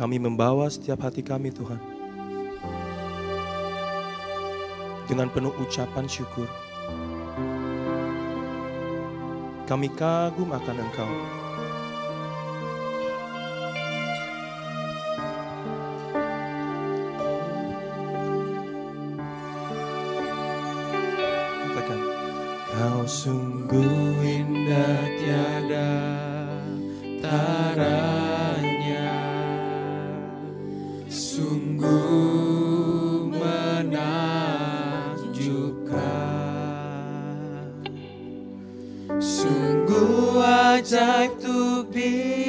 Kami membawa setiap hati kami Tuhan. Dengan penuh ucapan syukur. Kami kagum akan Engkau. Kau sungguh indah tiada taranya ajaib untuk dimengerti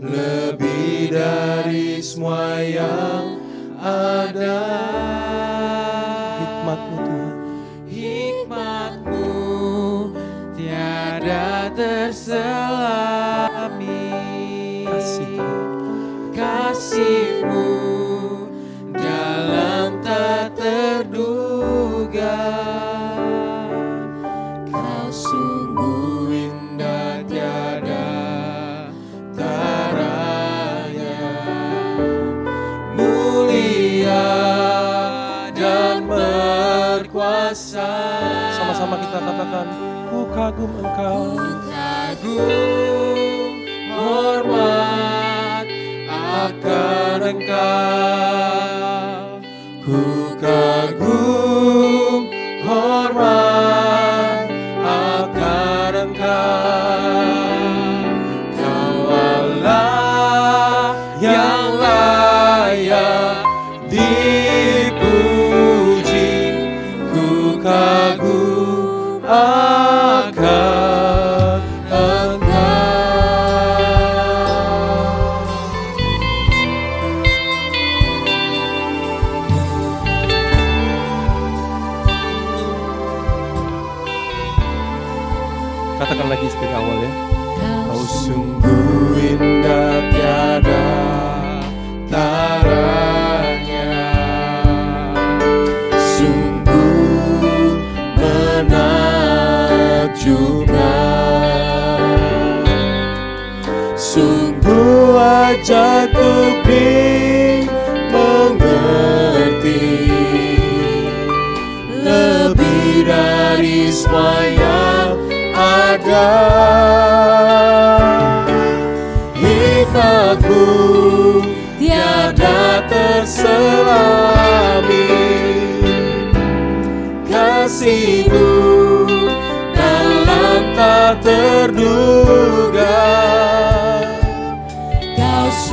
Lebih dari semua yang ada. Hikmatmu Tuhan. Hikmatmu tiada terselami. Kasih Kasihmu Sama-sama kita katakan Ku kagum engkau. Kagum Katakan lagi dari awal ya. Kau sungguh indah tiada taranya. Sungguh menakjubkan. Sungguh aja ku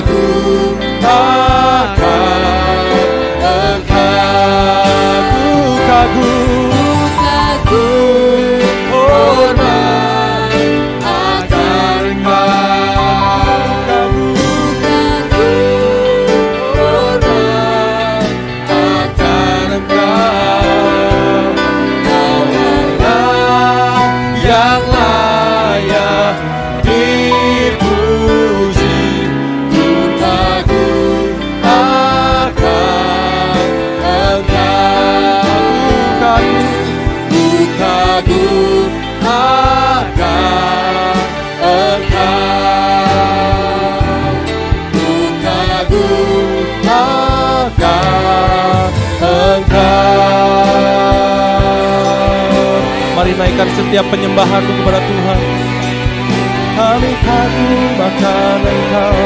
kagum Mari naikkan setiap penyembahanmu kepada Tuhan. Kami kagum engkau.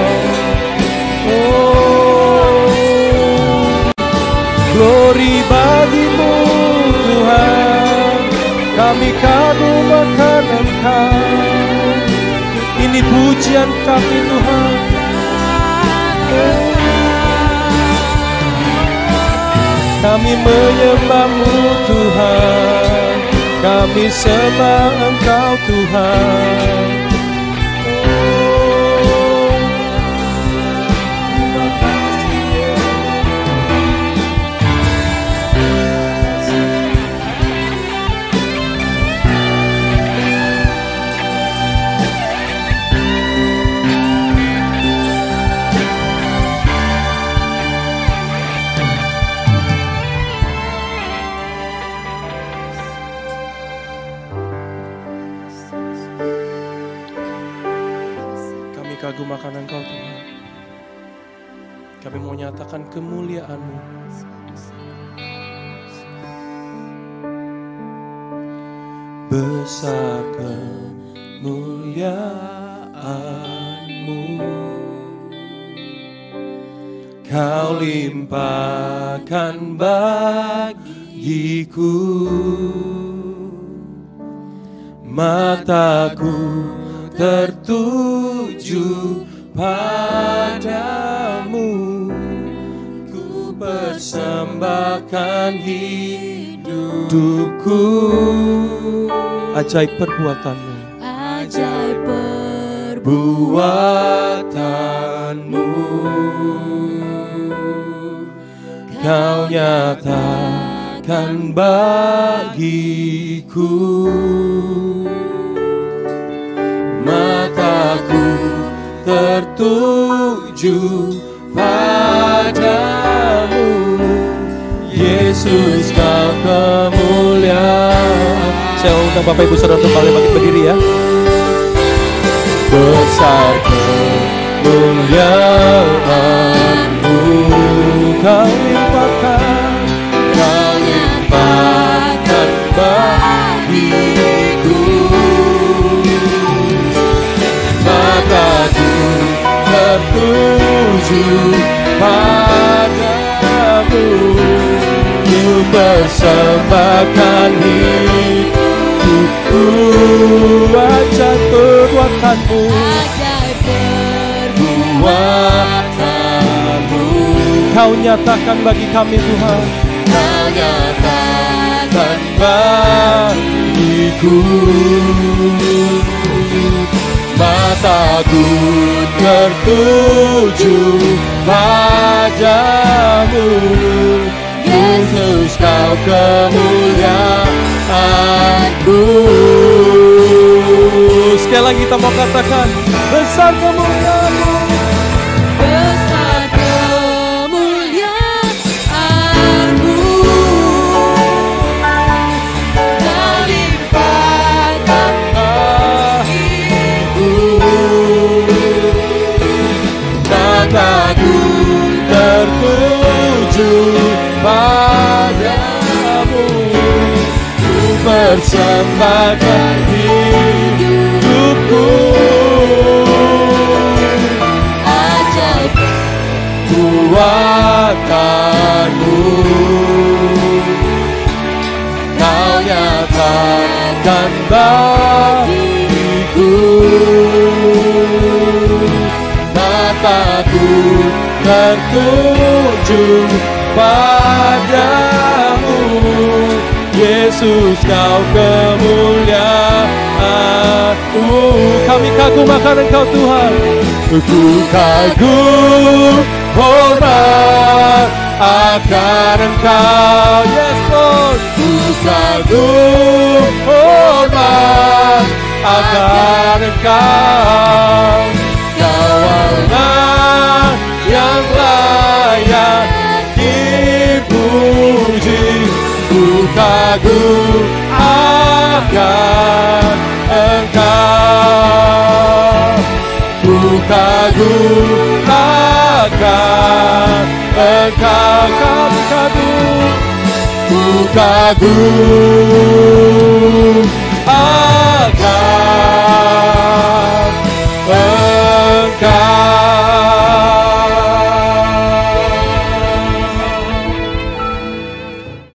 Oh Glory bagimu Tuhan. Kami kagum engkau. Ini pujian kami Tuhan. Kami menyembahmu Tuhan Kami sembah Engkau Tuhan akan Engkau Tuhan. Kami mau nyatakan kemuliaan-Mu. Besar kemuliaan-Mu. Kau limpahkan bagiku Mataku tertuju padamu Ku persembahkan hidupku. Ajaib perbuatanmu. Ajaib Buatanmu Kau nyatakan bagiku. Mataku tertuju padamu. Yesus kau kemuliaan. Saya undang Bapak Ibu Saudara untuk balik bangkit berdiri ya. Besar kemuliaanmu. Kau tertuju padamu. Ku persembahkan hidupku. Ajaib perbuatanmu ajaib Buatanmu Kau nyatakan bagi kami Tuhan. Kau nyatakan bagiku Mataku tertuju padamu. Yesus kau kemuliaanku. Sekali lagi kita mau katakan Besar kemuliaanmu persembahkan hidupku. Ajaib Buatanmu Kau nyatakan bagiku. Mataku tertuju padamu Yesus kau kemuliaanku. Kami kagum akan engkau Tuhan. Ku kagum hormat akan engkau. Yes Lord. Ku kagum hormat akan engkau engkau kami kagum ku kagum akan engkau